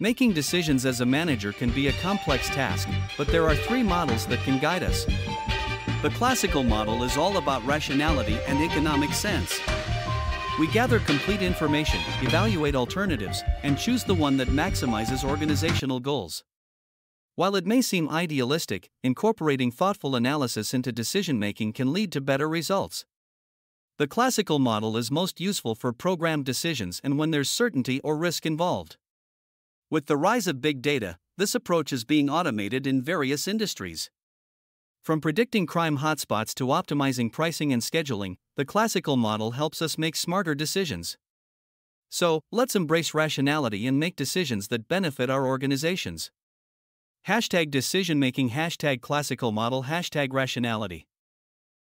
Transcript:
Making decisions as a manager can be a complex task, but there are three models that can guide us. The classical model is all about rationality and economic sense. We gather complete information, evaluate alternatives, and choose the one that maximizes organizational goals. While it may seem idealistic, incorporating thoughtful analysis into decision making can lead to better results. The classical model is most useful for programmed decisions and when there's certainty or risk involved. With the rise of big data, this approach is being automated in various industries. From predicting crime hotspots to optimizing pricing and scheduling, the classical model helps us make smarter decisions. So, let's embrace rationality and make decisions that benefit our organizations. Hashtag decision making, hashtag classical model, hashtag rationality.